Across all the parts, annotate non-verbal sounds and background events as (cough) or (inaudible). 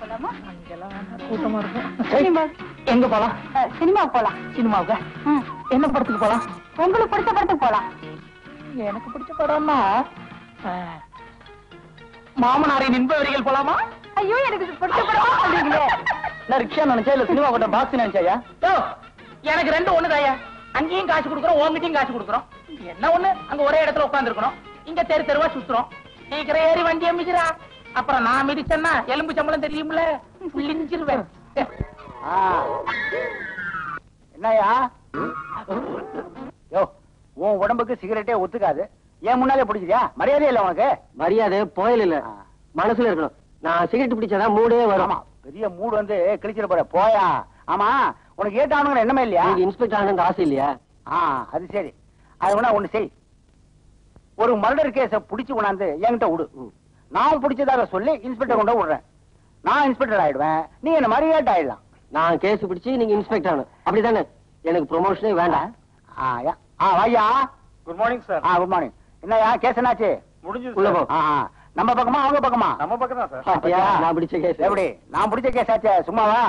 போலாமா? கூட்டமா இருக்கும். சினிமா. எங்க போலாம்? சினிமாவுக்கு போலாம். சினிமாவுக்கு? ம். என்ன படத்துக்கு போலாம்? உங்களுக்கு பிடிச்ச படத்துக்கு போலாம். எனக்கு பிடிச்ச படம்னா ஆ, மாமனாரின் இன்ப வரிகள் போலாமா? ஐயோ எனக்கு பிடிச்ச படமா சொல்றீங்களே நான் ரிக்ஷா நினைச்சா இல்ல சினிமா கூட பாக்ஸ் நினைச்சாயா? எனக்கு ரெண்டு ஒண்ணுதாயா அங்கேயும் காசு கொடுக்குறோம் உங்ககிட்டயும் காசு கொடுக்குறோம். என்ன ஒண்ணு? அங்க ஒரே இடத்துல உட்கார்ந்து இருக்கணும் இங்க தெரு தெருவா சுத்துறோம். சீக்கிரம் ஏறி வண்டியை மிதிரா அப்புறம் நான் மிதிச்சேன்னா எலும்பு சம்பளம் தெரியும்ல? புள்ளிஞ்சிருவேன் என்னய்யா? யோ உன் உடம்புக்கு சிகரெட்டே ஒத்துக்காது. ஏன் முன்னாலே பிடிச்சிருயா மரியாதையே இல்ல உனக்கு? மரியாதை புயல் இல்ல. மனசுல இருக்கணும். நான் சிகரெட் பிடிச்சாதான் மூடே வரும். ஆமா பெரிய மூடு வந்து கிழிச்சிட போற. போயா. ஆமா உனக்கு ஏட்டானுங்கிற எண்ணமே இல்லையா? நீங்க இன்ஸ்பெக்டர் ஆகணும்னு ஆசை இல்லையா? ஆ அது சரி. அது வேணா ஒண்ணு செய். ஒரு மர்டர் கேஸ புடிச்சு கொண்டாந்து என்கிட்ட விடு. நான் பிடிச்சதாக சொல்லி இன்ஸ்பெக்டர் கொண்டு விடுறேன். நான் இன்ஸ்பெக்டர் ஆயிடுவேன். நீ என்ன மாதிரி ஏட் ஆயிடலாம். நான் கேஸ் பிடிச்சு நீங்க இன்ஸ்பெக்டர் ஆகணும். அப்படிதானே? எனக்கு ப்ரொமோஷனே வேண்டாம். ஆ வாயா. குட் மார்னிங் சார் ஆ குட் மார்னிங் என்னய்யா கேஸ் என்னாச்சு? முடிஞ்சது உள்ள போ. நம்ம பக்கமா அவங்க பக்கமா? நம்ம பக்கம் தான் சார் நான் பிடிச்ச கேஸ் எப்படி? நான் பிடிச்ச கேஸ் ஆச்சே சும்மாவா?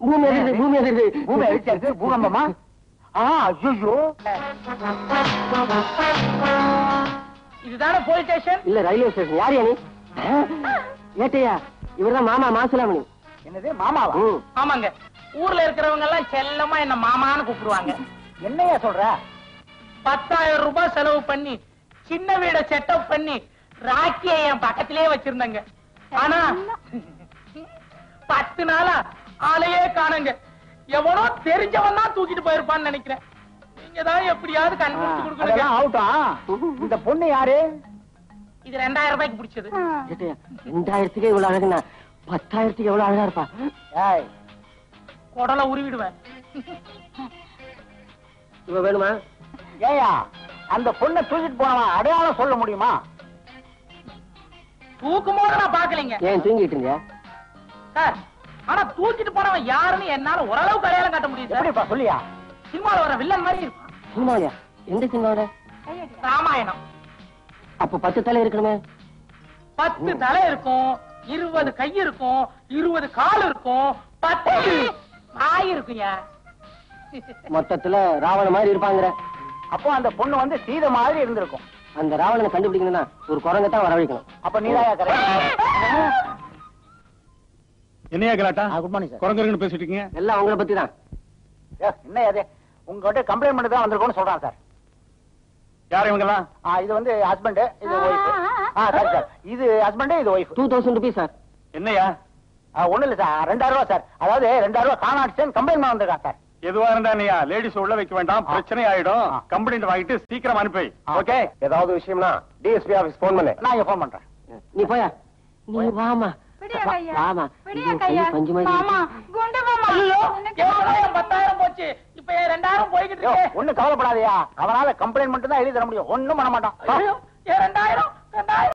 பூமி அதிர்ந்து பூமி அதிர்ந்து பூமி அடிச்சாச்சு பூகம்பமா? ஐயோ இதுதானே போலீஸ் ஸ்டேஷன்? இல்ல ரயில்வே ஸ்டேஷன். யார் நீ ஏட்டையா இவர்தான் மாமா மாசுலாமணி. என்னது மாமாவா. ஆமாங்க. ஊர்ல இருக்கிறவங்க எல்லாம் செல்லமா என்ன மாமான்னு கூப்பிடுவாங்க. என்னையா சொல்ற? பத்தாயிரம் ரூபாய் செலவு பண்ணி சின்ன வீட செட்டப் பண்ணி ராக்கிய என் பக்கத்திலே வச்சிருந்தேங்க. ஆனா பத்து நாளா ஆளையே காணுங்க. எவனோ தெரிஞ்சவன் தான் தூக்கிட்டு போயிருப்பான்னு நினைக்கிறேன். நீங்க தான் எப்படியாவது கண்டுபிடிச்சு கொடுக்கணுங்க அதெல்லாம் ஆகட்டும். இந்த பொண்ணு யாரு? இது ரெண்டாயிரம் ரூபாய்க்கு பிடிச்சது. ஏட்டையா ரெண்டாயிரத்துக்கே இவ்வளவு அழகுனா பத்தாயிரத்துக்கு எவ்வளவு அழகா இருப்பா? குடலை உருவிடுவேன். இவ வேணுமா? ஏயா அந்த பொண்ணை தூக்கிட்டு போனவன் அடையாளம் சொல்ல முடியுமா? தூக்கும் போது நான் பாக்கலைங்க ஏன் தூங்கிட்டு இருந்தியா சார் ஆனா தூக்கிட்டு போனவன் யாருன்னு என்னால ஓரளவுக்கு அடையாளம் காட்ட முடியும் எப்படிப்பா சொல்லியா? சினிமால வர வில்லன் மாதிரி இருப்பான். சினிமாவியா எந்த சினிமாவில ராமாயணம். அப்ப பத்து தலை இருக்கணுமே. பத்து தலை இருக்கும் இருபது கை இருக்கும் இருபது கால் இருக்கும் பத்து நாய் இருக்குயா மொத்தத்துல ராவண மாதிரி இருப்பாங்கிற. அப்போ அந்த பொண்ணு வந்து சீதை மாதிரி இருந்திருக்கும். அந்த ராவணனை கண்டுபிடிக்கணும்னா ஒரு குரங்கை தான் வரவழைக்கணும். அப்ப நீதாயா கரெக்ட் (laughs) என்னையா கலாட்டா குட் மார்னிங் சார் குரங்குன்னு பேசிட்டு இருக்கீங்க? எல்லாம் அவங்கள பத்தி தான் என்ன அது உங்ககிட்ட கம்ப்ளைண்ட் பண்ணி தான் வந்திருக்கோம்னு சொல்றான் சார் யார் இவங்கெல்லாம்? ஆ இது வந்து ஹஸ்பண்ட் இது ஒய்ஃப் ஆ சரி சார் இது ஹஸ்பண்ட் இது wife two thousand rupees sir என்னையா? ஒண்ணு இல்ல சார் ரெண்டாயிரம் ரூபாய் சார் அதாவது ரெண்டாயிரம் ரூபாய் காணாடிச்சேன்னு கம்ப்ளைண்ட் பண்ண வந்திருக்கான் சார் எதுவா இருந்தா நீயா? லேடிஸ் உள்ள வைக்க வேண்டாம். பிரச்சனை ஆயிடும். கம்ப்ளைண்ட் வாங்கிட்டு சீக்கிரம் அனுப்பி. ஓகே ஏதாவது விஷயம்னா டிஎஸ்பி ஆபீஸ் போன் பண்ணு. நான் இங்க ஃபோன் பண்றேன். நீ போயா? நீ வாமா. ஒண்ணும் கவலைப்படாதயா. அவனால கம்ப்ளைண்ட் மட்டும் தான் எழுதி தர முடியும். ஒண்ணும் பண்ண மாட்டான். ஐயோ, என் ரெண்டாயிரம் ரெண்டாயிரம்.